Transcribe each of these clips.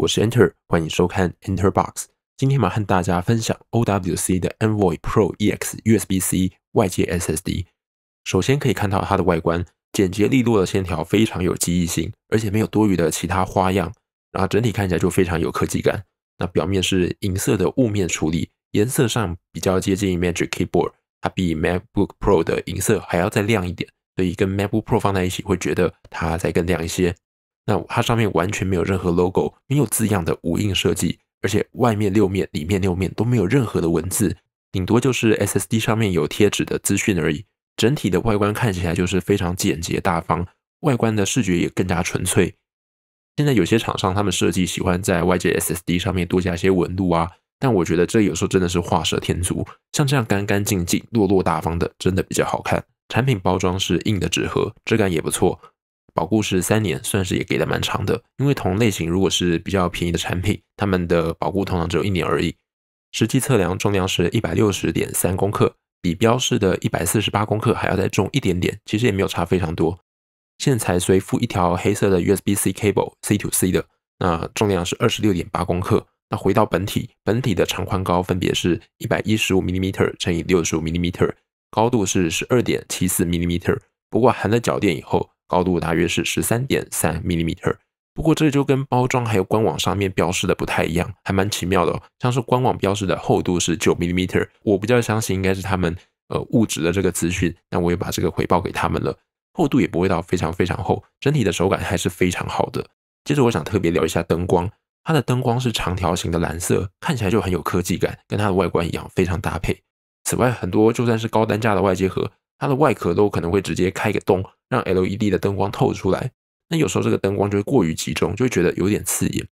我是 Enter，欢迎收看 Enter Box。今天嘛，和大家分享 OWC 的 Envoy Pro EX USB-C 外接 SSD。首先可以看到它的外观简洁利落的线条，非常有记忆性，而且没有多余的其他花样，然后整体看起来就非常有科技感。那表面是银色的雾面处理，颜色上比较接近 Magic Keyboard，它比 MacBook Pro 的银色还要再亮一点，所以跟 MacBook Pro 放在一起，会觉得它再更亮一些。那它上面完全没有任何 logo，没有字样的无印设计，而且外面六面、里面六面都没有任何的文字，顶多就是 SSD 上面有贴纸的资讯而已。整体的外观看起来就是非常简洁大方，外观的视觉也更加纯粹。现在有些厂商他们设计喜欢在外接 SSD 上面多加一些纹路啊，但我觉得这有时候真的是画蛇添足，像这样干干净净、落落大方的，真的比较好看。产品包装是硬的纸盒，质感也不错。保固是三年，算是也给的蛮长的。因为同类型如果是比较便宜的产品，他们的保固通常只有一年而已。实际测量重量是一百六十点三公克，比标示的一百四十八公克还要再重一点点，其实也没有差非常多。线材随附一条黑色的 USB-C cable C to C 的，那重量是二十六点八公克。那回到本体，本体的长宽高分别是一百一十五 mm 乘以六十五 mm，高度是十二点七四 mm。不过含了脚垫以后。高度大约是十三点三 mmeter 不过这就跟包装还有官网上面标示的不太一样，还蛮奇妙的哦。像是官网标示的厚度是九 mmeter 我比较相信应该是他们呃物质的这个资讯，那我也把这个回报给他们了。厚度也不会到非常非常厚，整体的手感还是非常好的。接着我想特别聊一下灯光，它的灯光是长条形的蓝色，看起来就很有科技感，跟它的外观一样非常搭配。此外，很多就算是高单价的外接盒。它的外壳都可能会直接开个洞，让 LED 的灯光透出来。那有时候这个灯光就会过于集中，就会觉得有点刺眼。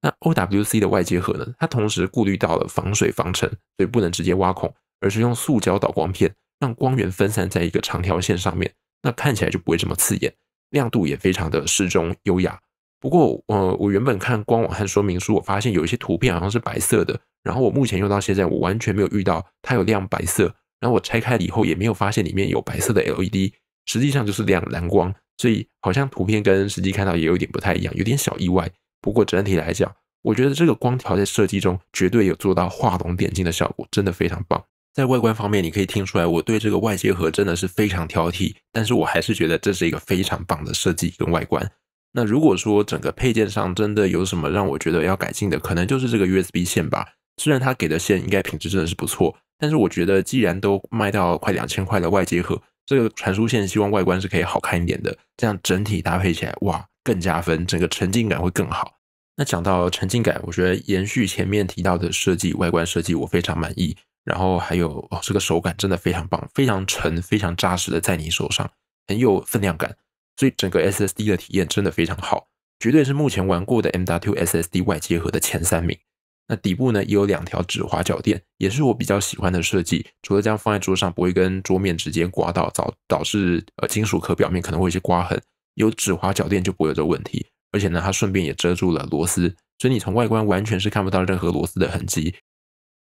那 OWC 的外接盒呢？它同时顾虑到了防水防尘，所以不能直接挖孔，而是用塑胶导光片，让光源分散在一个长条线上面，那看起来就不会这么刺眼，亮度也非常的适中优雅。不过，呃，我原本看官网和说明书，我发现有一些图片好像是白色的，然后我目前用到现在，我完全没有遇到它有亮白色。然后我拆开了以后也没有发现里面有白色的 LED，实际上就是亮蓝光，所以好像图片跟实际看到也有点不太一样，有点小意外。不过整体来讲，我觉得这个光条在设计中绝对有做到画龙点睛的效果，真的非常棒。在外观方面，你可以听出来我对这个外接盒真的是非常挑剔，但是我还是觉得这是一个非常棒的设计跟外观。那如果说整个配件上真的有什么让我觉得要改进的，可能就是这个 USB 线吧。虽然它给的线应该品质真的是不错。但是我觉得，既然都卖到快两千块的外接盒，这个传输线希望外观是可以好看一点的，这样整体搭配起来，哇，更加分，整个沉浸感会更好。那讲到沉浸感，我觉得延续前面提到的设计，外观设计我非常满意。然后还有哦，这个手感真的非常棒，非常沉，非常扎实的在你手上，很有分量感。所以整个 SSD 的体验真的非常好，绝对是目前玩过的 M.2 SSD 外接盒的前三名。那底部呢也有两条指滑脚垫，也是我比较喜欢的设计。除了这样放在桌上不会跟桌面直接刮到，导导致呃金属壳表面可能会有些刮痕，有指滑脚垫就不会有这问题。而且呢，它顺便也遮住了螺丝，所以你从外观完全是看不到任何螺丝的痕迹。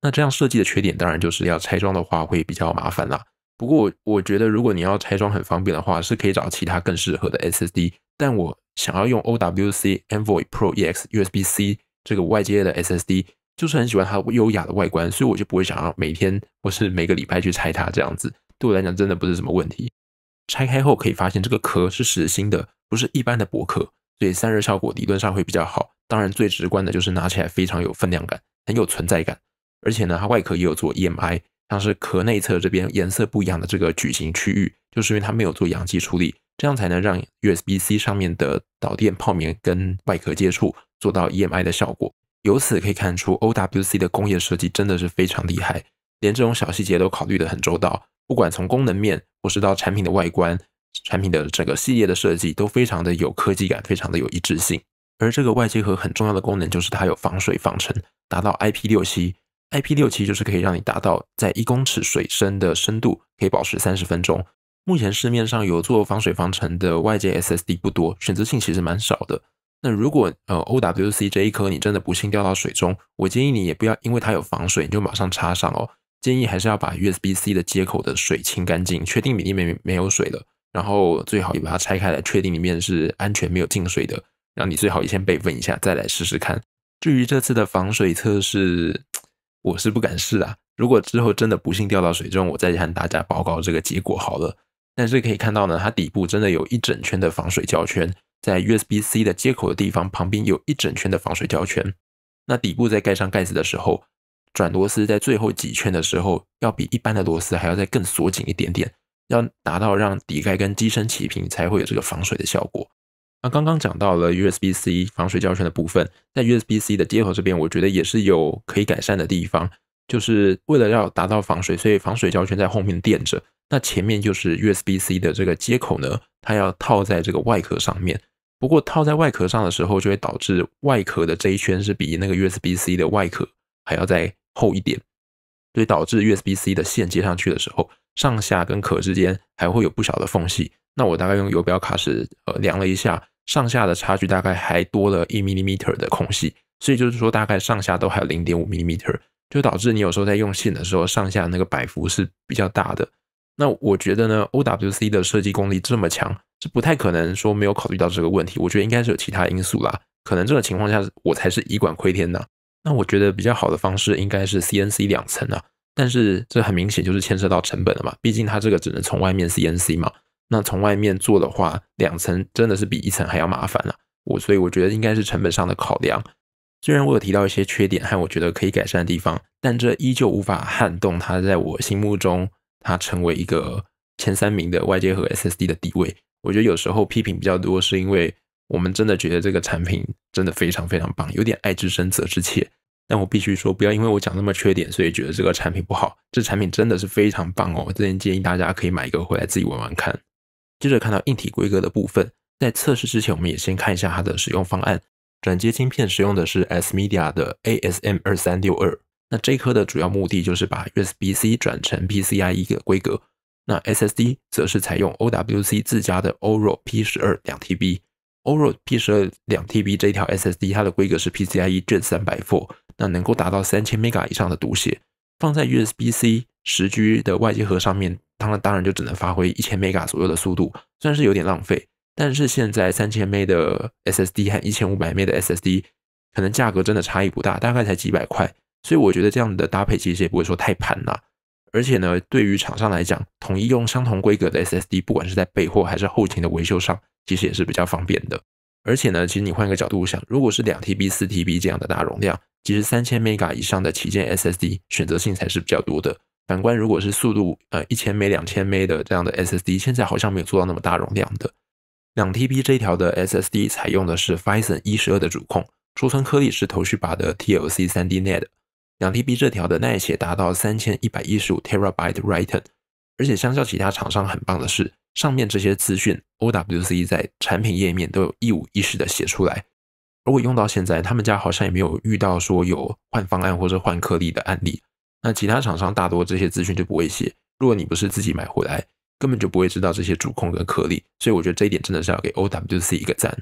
那这样设计的缺点当然就是要拆装的话会比较麻烦啦。不过我觉得如果你要拆装很方便的话，是可以找其他更适合的 SSD。但我想要用 OWC Envoy Pro EX USB-C。这个外接的 SSD 就是很喜欢它优雅的外观，所以我就不会想要每天或是每个礼拜去拆它这样子。对我来讲，真的不是什么问题。拆开后可以发现，这个壳是实心的，不是一般的薄壳，所以散热效果理论上会比较好。当然，最直观的就是拿起来非常有分量感，很有存在感。而且呢，它外壳也有做 EMI，像是壳内侧这边颜色不一样的这个矩形区域，就是因为它没有做阳极处理，这样才能让 USB-C 上面的导电泡棉跟外壳接触。做到 EMI 的效果，由此可以看出 OWC 的工业设计真的是非常厉害，连这种小细节都考虑得很周到。不管从功能面，或是到产品的外观、产品的整个系列的设计，都非常的有科技感，非常的有一致性。而这个外接盒很重要的功能就是它有防水防尘，达到 IP 六七。IP 六七就是可以让你达到在一公尺水深的深度可以保持三十分钟。目前市面上有做防水防尘的外接 SSD 不多，选择性其实蛮少的。那如果呃 OWC 这一颗你真的不幸掉到水中，我建议你也不要因为它有防水你就马上插上哦，建议还是要把 USB-C 的接口的水清干净，确定里面没没有水了，然后最好也把它拆开来，确定里面是安全没有进水的。然后你最好也先备份一下，再来试试看。至于这次的防水测试，我是不敢试啊。如果之后真的不幸掉到水中，我再向大家报告这个结果好了。但是可以看到呢，它底部真的有一整圈的防水胶圈，在 USB-C 的接口的地方旁边有一整圈的防水胶圈。那底部在盖上盖子的时候，转螺丝在最后几圈的时候，要比一般的螺丝还要再更锁紧一点点，要达到让底盖跟机身齐平，才会有这个防水的效果。那刚刚讲到了 USB-C 防水胶圈的部分，在 USB-C 的接口这边，我觉得也是有可以改善的地方。就是为了要达到防水，所以防水胶圈在后面垫着。那前面就是 USB-C 的这个接口呢，它要套在这个外壳上面。不过套在外壳上的时候，就会导致外壳的这一圈是比那个 USB-C 的外壳还要再厚一点，所以导致 USB-C 的线接上去的时候，上下跟壳之间还会有不小的缝隙。那我大概用游标卡尺呃量了一下，上下的差距大概还多了一 millimeter 的空隙，所以就是说大概上下都还有零点五 millimeter。就导致你有时候在用线的时候，上下那个摆幅是比较大的。那我觉得呢，OWC 的设计功力这么强，是不太可能说没有考虑到这个问题。我觉得应该是有其他因素啦。可能这个情况下，我才是以管窥天呐。那我觉得比较好的方式应该是 CNC 两层啊。但是这很明显就是牵涉到成本了嘛，毕竟它这个只能从外面 CNC 嘛。那从外面做的话，两层真的是比一层还要麻烦了。我所以我觉得应该是成本上的考量。虽然我有提到一些缺点和我觉得可以改善的地方，但这依旧无法撼动它在我心目中它成为一个前三名的外接盒 SSD 的地位。我觉得有时候批评比较多，是因为我们真的觉得这个产品真的非常非常棒，有点爱之深责之切。但我必须说，不要因为我讲那么缺点，所以觉得这个产品不好。这产品真的是非常棒哦！我真建议大家可以买一个回来自己玩玩看。接着看到硬体规格的部分，在测试之前，我们也先看一下它的使用方案。转接晶片使用的是 S Media 的 ASM 二三六二，那这颗的主要目的就是把 USB-C 转成 PCIe 的规格。那 SSD 则是采用 OWC 自家的 Oro P 十二两 TB。Oro P 十二两 TB 这条 SSD 它的规格是 PCIe Gen 三百 four，那能够达到三千 Mega 以上的读写。放在 USB-C 十 G 的外接盒上面，当然当然就只能发挥一千 Mega 左右的速度，虽然是有点浪费。但是现在三千 M 的 SSD 和一千五百 M 的 SSD 可能价格真的差异不大，大概才几百块，所以我觉得这样的搭配其实也不会说太盘呐。而且呢，对于厂商来讲，统一用相同规格的 SSD，不管是在备货还是后勤的维修上，其实也是比较方便的。而且呢，其实你换个角度想，如果是两 TB、四 TB 这样的大容量，其实三千 Mega 以上的旗舰 SSD 选择性才是比较多的。反观如果是速度呃一千 M、两千 M 的这样的 SSD，现在好像没有做到那么大容量的。两 TB 这一条的 SSD 采用的是 Phison 一十二的主控，储存颗粒是头绪把的 TLC 三 D NAND。两 TB 这条的耐写达到三千一百一十五 TB write，而且相较其他厂商很棒的是，上面这些资讯 OWC 在产品页面都有一五一十的写出来。如果用到现在，他们家好像也没有遇到说有换方案或者换颗粒的案例。那其他厂商大多这些资讯就不会写。如果你不是自己买回来，根本就不会知道这些主控跟颗粒，所以我觉得这一点真的是要给 OWC 一个赞。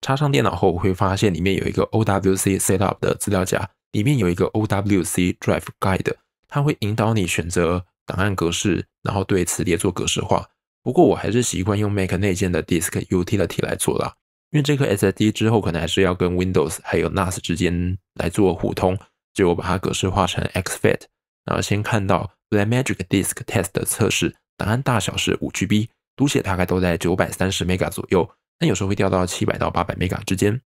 插上电脑后我会发现里面有一个 OWC Setup 的资料夹，里面有一个 OWC Drive Guide，它会引导你选择档案格式，然后对磁碟做格式化。不过我还是习惯用 Mac 内建的 Disk Utility 来做啦，因为这颗 SSD 之后可能还是要跟 Windows 还有 NAS 之间来做互通，就我把它格式化成 XFAT，然后先看到 Blackmagic Disk Test 的测试。档案大小是五 GB，读写大概都在九百三十 Mega 左右，但有时候会掉到七百到八百 Mega 之间。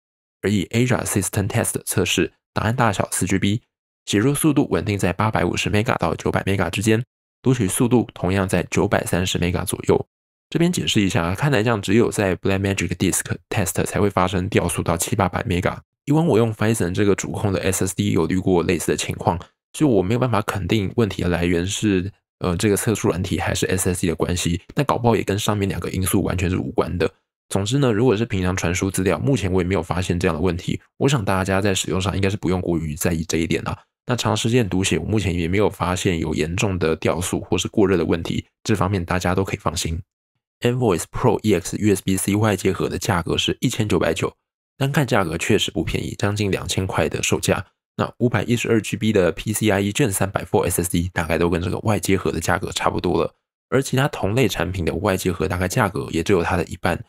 而以 Asia System Test 测试，档案大小四 GB，写入速度稳定在八百五十 Mega 到九百 Mega 之间，读取速度同样在九百三十 Mega 左右。这边解释一下，看来这样只有在 Blackmagic Disk Test 才会发生掉速到七八百 Mega。以往我用 Phison 这个主控的 SSD 有遇过类似的情况，所以我没有办法肯定问题的来源是。呃，这个测速软体还是 SSD 的关系，那搞不好也跟上面两个因素完全是无关的。总之呢，如果是平常传输资料，目前我也没有发现这样的问题。我想大家在使用上应该是不用过于在意这一点啦。那长时间读写，我目前也没有发现有严重的掉速或是过热的问题，这方面大家都可以放心。Envoy Pro EX USB-C 外接盒的价格是一千九百九，单看价格确实不便宜，将近两千块的售价。那五百一十二 GB 的 PCIe Gen 三百 Four SSD 大概都跟这个外接盒的价格差不多了，而其他同类产品的外接盒大概价格也只有它的一半。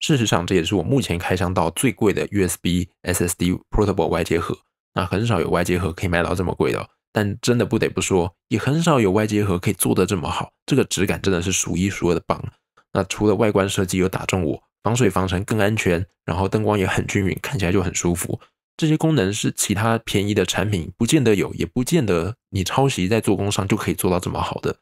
事实上，这也是我目前开箱到最贵的 USB SSD Portable 外接盒。那很少有外接盒可以卖到这么贵的，但真的不得不说，也很少有外接盒可以做得这么好。这个质感真的是数一数二的棒。那除了外观设计有打中我，防水防尘更安全，然后灯光也很均匀，看起来就很舒服。这些功能是其他便宜的产品不见得有，也不见得你抄袭在做工上就可以做到这么好的。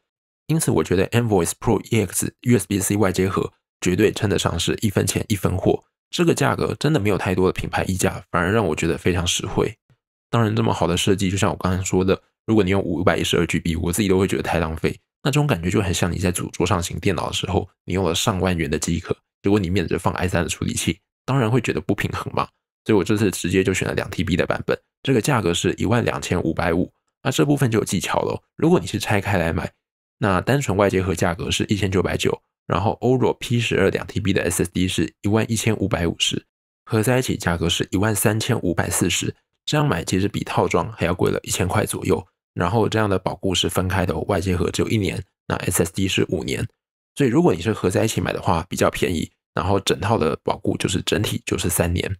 因此，我觉得 Envoy Pro EX USB-C 外接盒绝对称得上是一分钱一分货。这个价格真的没有太多的品牌溢价，反而让我觉得非常实惠。当然，这么好的设计，就像我刚才说的，如果你用五百一十二 GB，我自己都会觉得太浪费。那这种感觉就很像你在主桌上型电脑的时候，你用了上万元的机壳，结果你面着放 i3 的处理器，当然会觉得不平衡嘛。所以我这次直接就选了两 TB 的版本，这个价格是一万两千五百五。那这部分就有技巧了，如果你是拆开来买，那单纯外接盒价格是一千九百九，然后欧若 P 十二两 TB 的 SSD 是一万一千五百五十，合在一起价格是一万三千五百四十。这样买其实比套装还要贵了一千块左右。然后这样的保固是分开的，外接盒只有一年，那 SSD 是五年。所以如果你是合在一起买的话，比较便宜，然后整套的保固就是整体就是三年。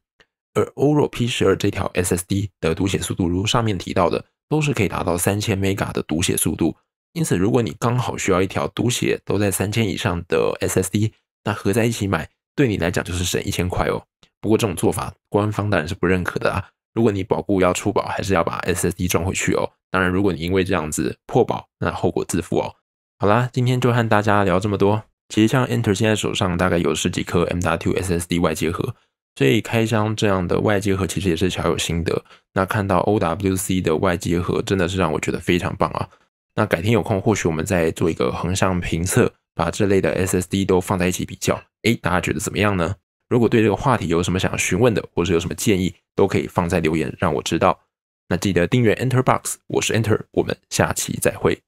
而欧若 P 十二这条 SSD 的读写速度，如上面提到的，都是可以达到三千 mega 的读写速度。因此，如果你刚好需要一条读写都在三千以上的 SSD，那合在一起买，对你来讲就是省一千块哦。不过这种做法，官方当然是不认可的啊。如果你保固要出保，还是要把 SSD 装回去哦。当然，如果你因为这样子破保，那后果自负哦。好啦，今天就和大家聊这么多。其实像 Enter 现在手上大概有十几颗 M.2 SSD 外接盒。所以开箱这样的外接盒其实也是小有心得。那看到 OWC 的外接盒真的是让我觉得非常棒啊！那改天有空或许我们再做一个横向评测，把这类的 SSD 都放在一起比较。诶，大家觉得怎么样呢？如果对这个话题有什么想要询问的，或者有什么建议，都可以放在留言让我知道。那记得订阅 Enter Box，我是 Enter，我们下期再会。